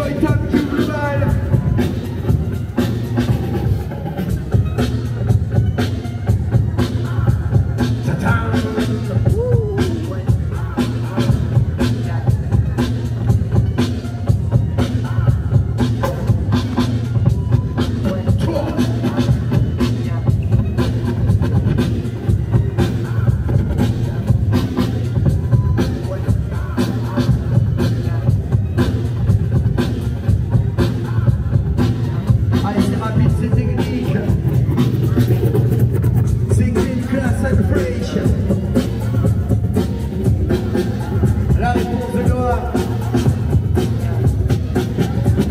by time.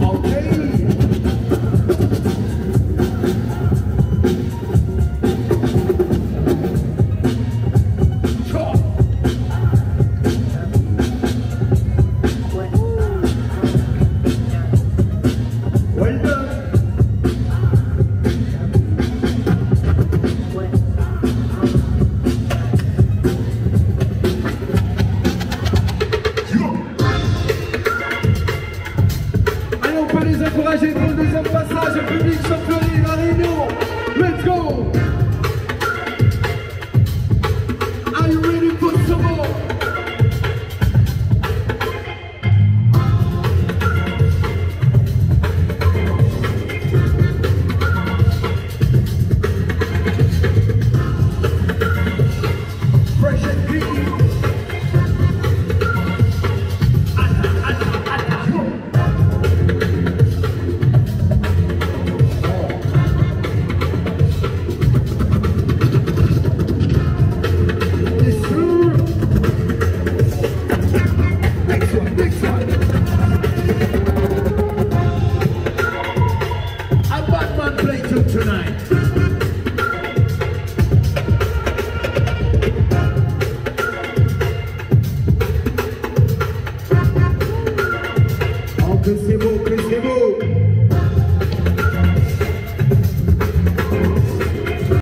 Alguém Fiz é a é coragem, produzir passagem momentum tonight. Cause